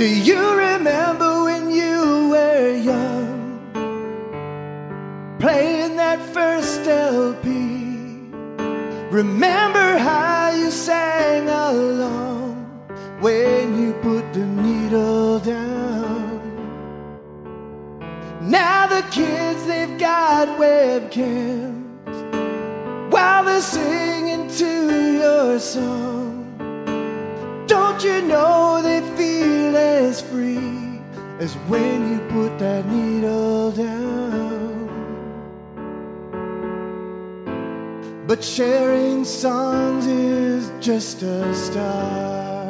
Do you remember when you were young? Playing that first LP. Remember how you sang along when you put the needle down. Now the kids, they've got webcams while they're singing to your song. As when you put that needle down? But sharing songs is just a start.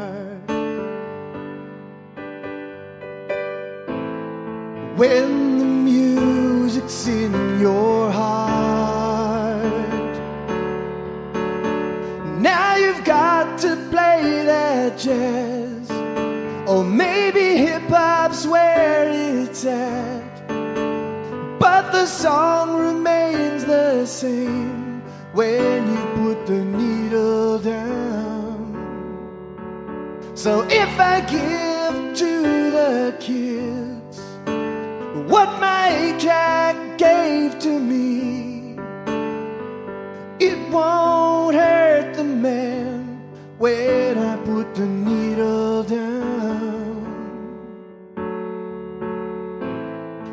When the music's in your heart, now you've got to play that jazz, or maybe hip hop's where it's at. But the song remains the same when you put the needle down. So if I give to the kids what my Jack gave to me,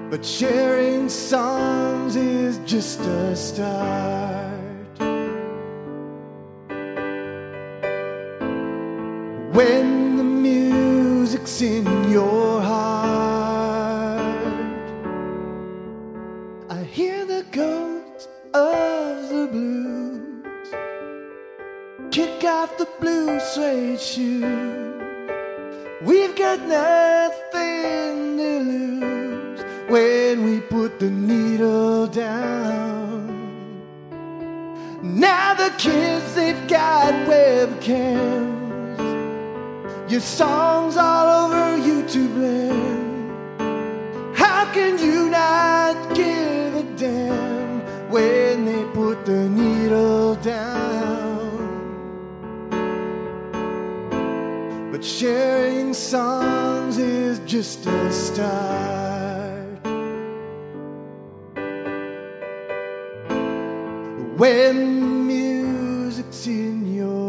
But sharing songs is just a start. when the music's in your heart. I hear the ghost of the blues kick off the blue suede shoes. We've got nothing to lose when we put the needle down. Now the kids, they've got webcams. Your songs all over YouTube land. How can you not give a damn when they put the needle down? But sharing songs is just a start. when music's in your